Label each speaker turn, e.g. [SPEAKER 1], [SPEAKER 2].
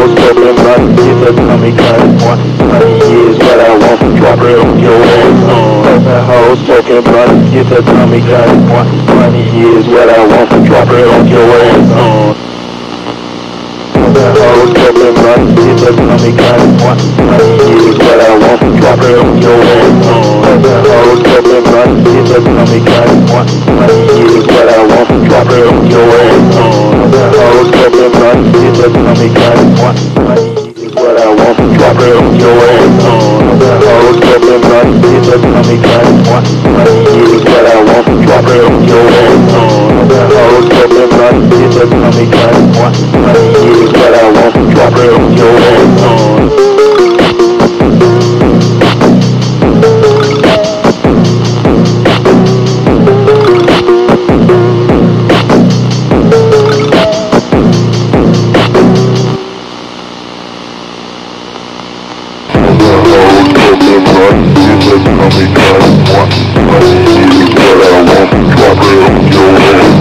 [SPEAKER 1] was building right It's a tummy cut One twenty years but I won't drop it on your ass Fucking hoes smoking blunt It's a tummy cut One twenty years but I won't drop it on your ass Fucking hoes smoking blunt It's a tummy cut One twenty years but I won't drop it on your ass Fucking hoes smoking blunt It's a tummy cut One twenty years but I won't drop it on your ass Fucking hoes smoking blunt Get a tummy cut want, drop it on your. Pop that hoe, smoking blunt, get that tummy gun. Money is what I want, drop it on your ass. Pop that hoe, smoking blunt, get that tummy gun. Money cut Seems like you. only cut one All you need Drop it on your head